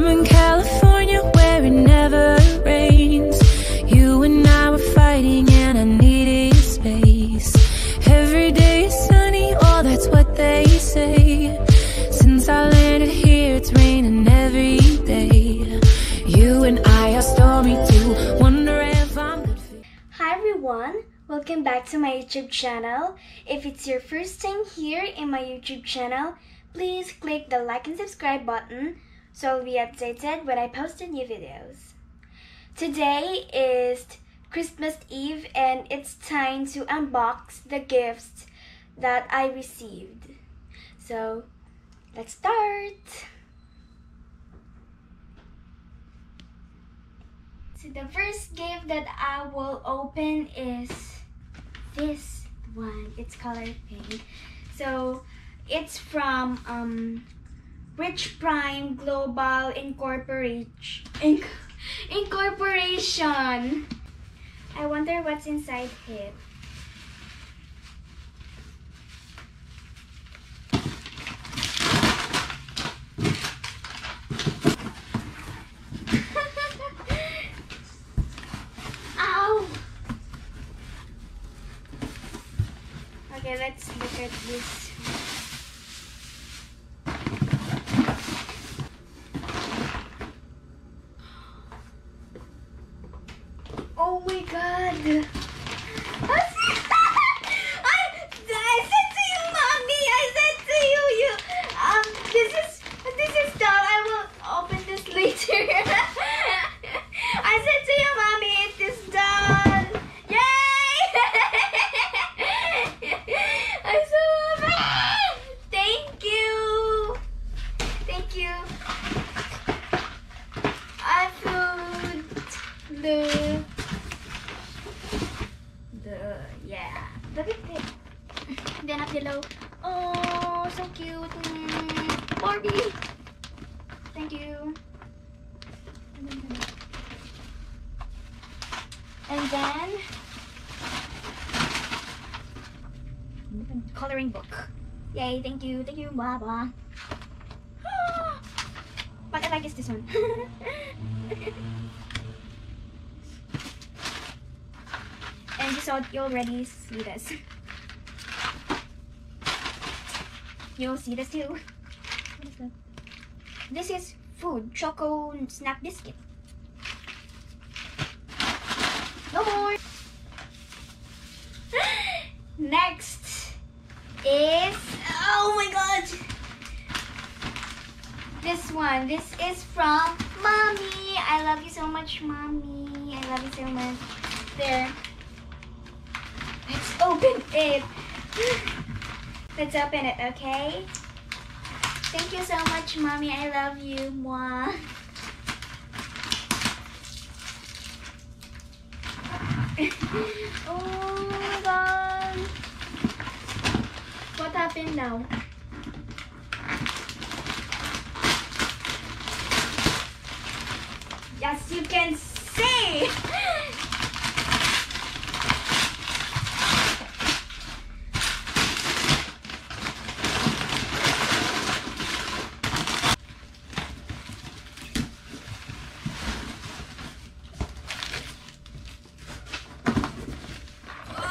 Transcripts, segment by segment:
California where it never rains. You and I were fighting and I needed space. Every day sunny, oh, that's what they say. Since I landed here, it's raining every day. You and I are stormy too. Wonder if I'm good for. Hi everyone, welcome back to my YouTube channel. If it's your first time here in my YouTube channel, please click the like and subscribe button so you'll be updated when I post new videos. Today is Christmas Eve and it's time to unbox the gifts that I received. So let's start! So the first gift that I will open is this one. It's color pink. So it's from um, Rich Prime Global Incorporation. Inc Incorporation. I wonder what's inside it. Oh my god! I, I said to you, mommy. I said to you, you. Um, this is this is done. I will open this later. I said to you, mommy, it is done. Yay! I'm so happy. Thank you. Thank you. I put the the yeah the big thing. Then up below. Oh, so cute. Mm, Barbie. Thank you. And then coloring book. Yay! Thank you. Thank you. Blah blah. What I like is this one. you saw you already see this. You'll see this too. This is food, choco snack biscuit. No more. Next is oh my god. This one. This is from mommy. I love you so much, mommy. I love you so much. There. Let's open it. Let's open it, okay? Thank you so much, mommy. I love you. Mwah. oh my god. What happened now? As you can see.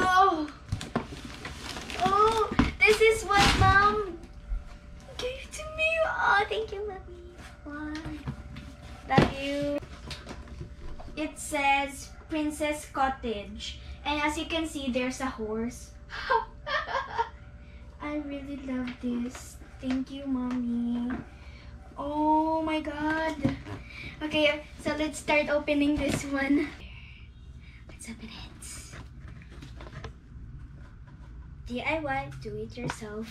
Oh. Oh, this is what mom gave to me. Oh, thank you, mommy. Wow. Love you. It says Princess Cottage. And as you can see, there's a horse. I really love this. Thank you, mommy. Oh my god. Okay, so let's start opening this one. Let's open it. DIY, do it yourself.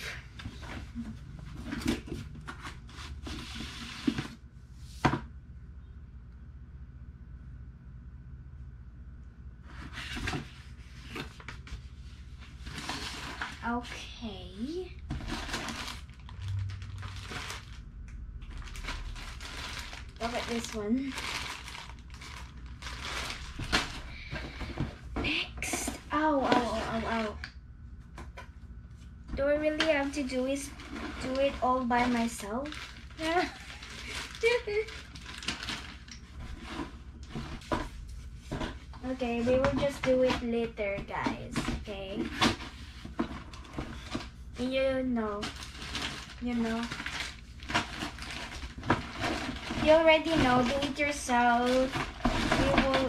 This one? Next. Ow, ow, ow, ow, Do I really have to do is do it all by myself? Okay, we will just do it later, guys. Okay. You know. You know. You already know. Do it yourself. You will.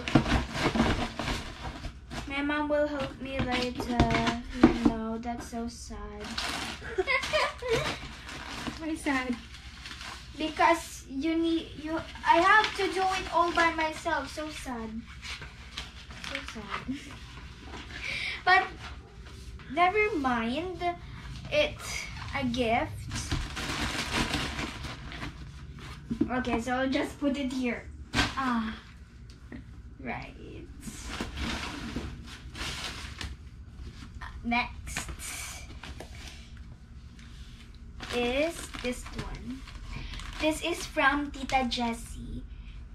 My mom will help me later. You know, that's so sad. Why sad? because you need you. I have to do it all by myself. So sad. So sad. but never mind. It's a gift. Okay, so I'll just put it here. Ah, right. Next is this one. This is from Tita Jessie.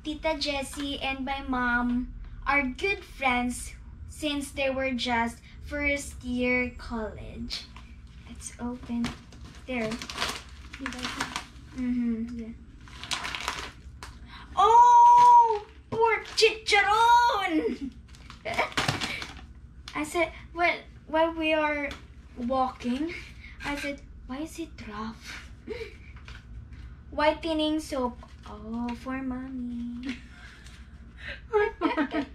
Tita Jessie and my mom are good friends since they were just first year college. Let's open. There. Mm-hmm. Yeah. Oh, pork chicharron. I said, well, while we are walking, I said, why is it rough? Whitening soap. Oh, for mommy.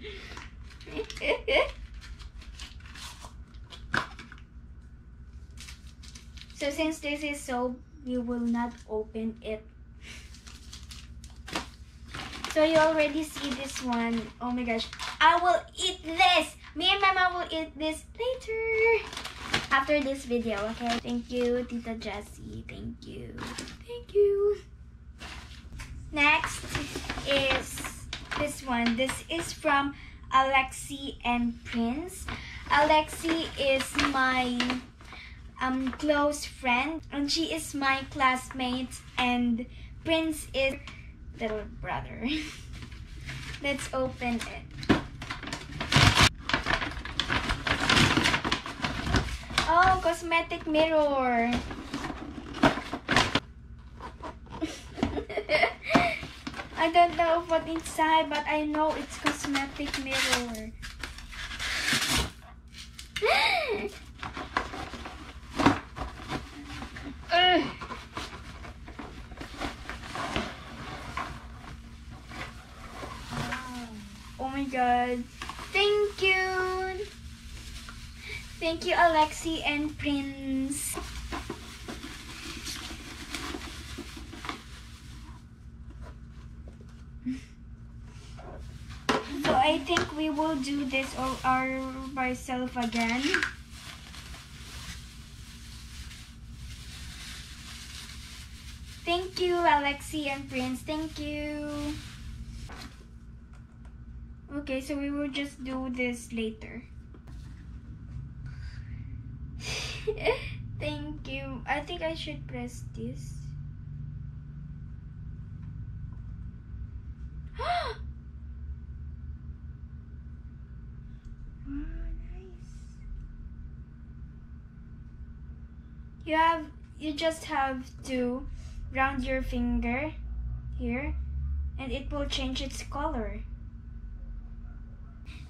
so since this is soap, we will not open it. So you already see this one. Oh my gosh. I will eat this. Me and my mom will eat this later. After this video, okay? Thank you, Tita Jessie. Thank you. Thank you. Next is this one. This is from Alexi and Prince. Alexi is my um close friend and she is my classmate and Prince is little brother. Let's open it. Oh, cosmetic mirror. I don't know what inside, but I know it's cosmetic mirror. Ugh. Oh my god. Thank you. Thank you, Alexi and Prince. So I think we will do this all by self again. Thank you, Alexi and Prince. Thank you. Okay, so we will just do this later. Thank you. I think I should press this. You have you just have to round your finger here and it will change its color.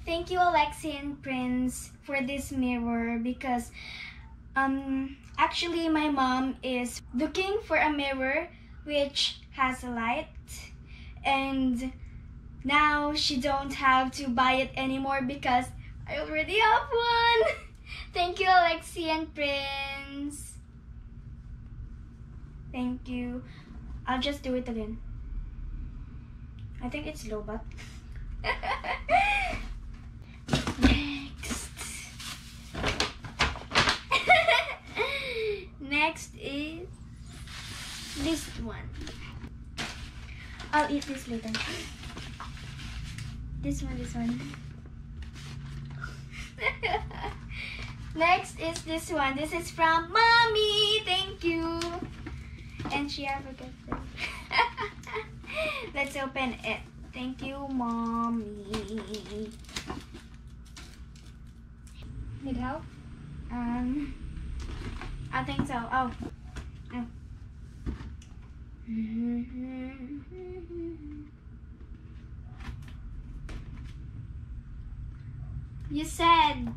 Thank you Alexi and Prince for this mirror because um actually my mom is looking for a mirror which has a light and now she don't have to buy it anymore because I already have one. Thank you Alexi and Prince. Thank you. I'll just do it again. I think it's low but next next is this one. I'll eat this later. This one, this one. Next is this one. This is from Mommy. Thank you. And she have a gift. Let's open it. Thank you, Mommy. Need help? Um, I think so. Oh. oh. You said.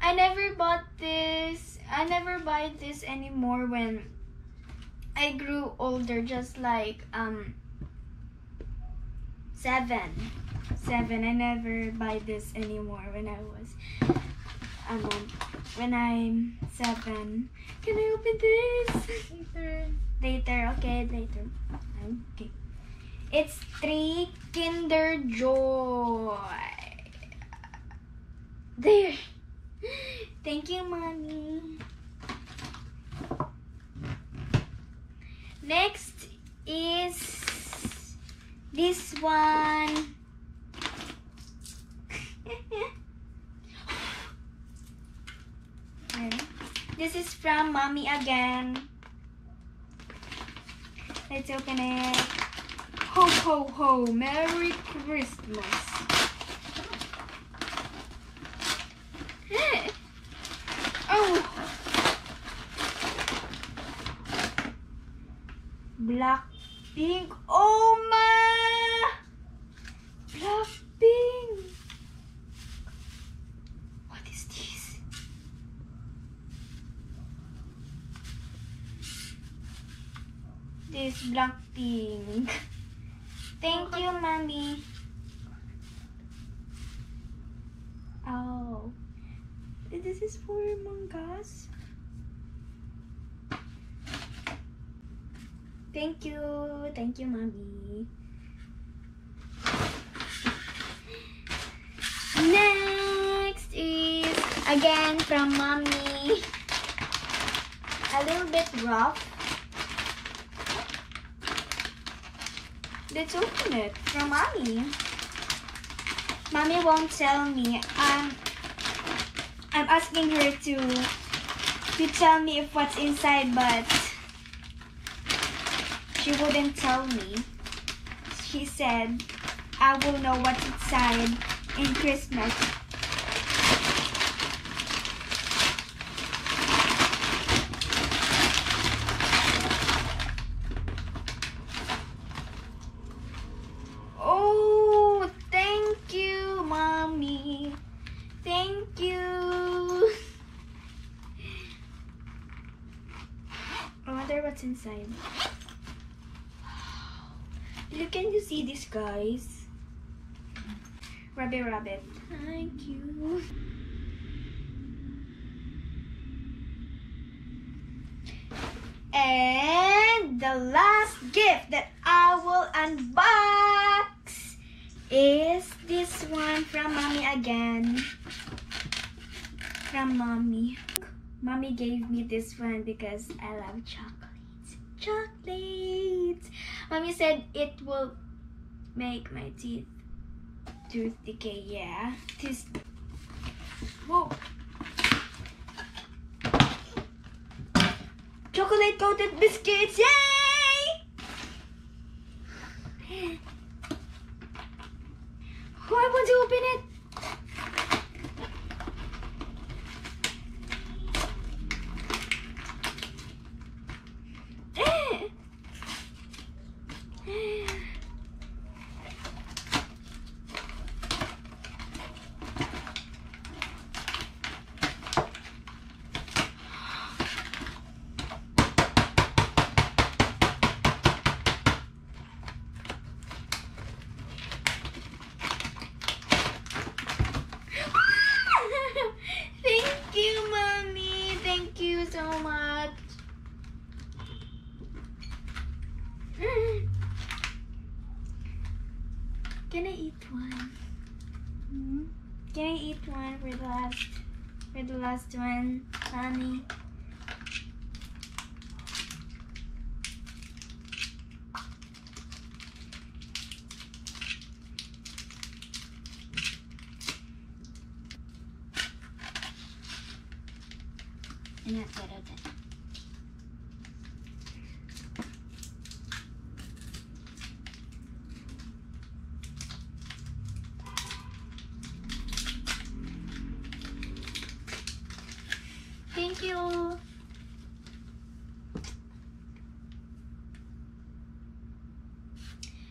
I never bought this. I never buy this anymore when I grew older. Just like um seven, seven. I never buy this anymore when I was um when I'm seven. Can I open this? Later. Later, okay, later. Okay. It's three Kinder Joy. There. Thank you, mommy. Next is this one. This is from mommy again. Let's open it. Ho ho ho! Merry Christmas! oh! Black pink. Oh my! Black pink. What is this? This black pink. Thank you, mommy. Oh, this is for mangas. Thank you, thank you, mommy. Next is again from mommy. A little bit rough. Let's open it from mommy. Mommy won't tell me. I'm I'm asking her to to tell me if what's inside, but she wouldn't tell me. She said I will know what's inside in Christmas. Oh, thank you, mommy. Thank you. I inside. Look, can you see this, guys? Rabbit, rabbit. Thank you. And the last gift that I will unbox is this one from mommy again. From mommy. Mommy gave me this one because I love chocolates. Chocolates! Mommy said it will make my teeth tooth decay. Yeah. This. Whoa. Chocolate coated biscuits! Yay! Oh, I want to open it. Thank you, mommy. Thank you so much. Can I eat one? Hmm? Can I eat one for the last for the last one, mommy? And that's it, that's it. Thank you.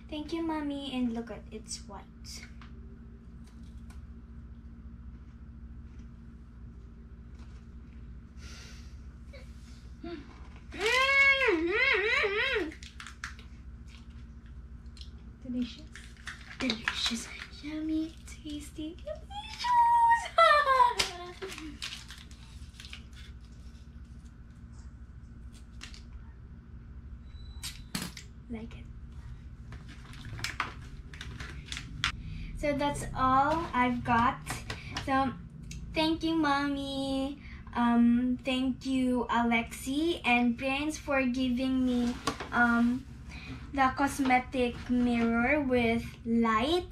Thank you, mommy. And look at it's white. Mm, mm, mm, Delicious. Delicious. Yummy. Tasty. Delicious. like it. So that's all I've got. So thank you, mommy. Um, thank you, Alexi and Prince, for giving me um, the cosmetic mirror with light.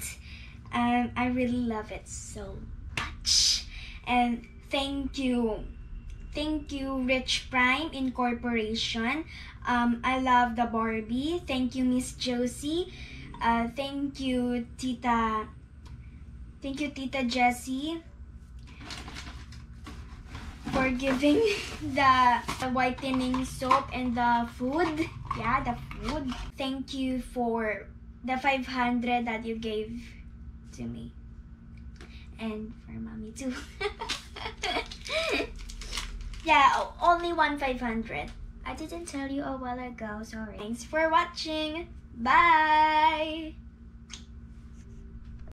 Um, I really love it so much. And thank you. Thank you, Rich Prime Incorporation. Um, I love the Barbie. Thank you, Miss Josie. Uh, thank you, Tita. Thank you, Tita Jessie, for giving the, whitening soap and the food. Yeah, the food. Thank you for the 500 that you gave to me. And for mommy too. yeah, only one 500. I didn't tell you a while ago, sorry. Thanks for watching. Bye!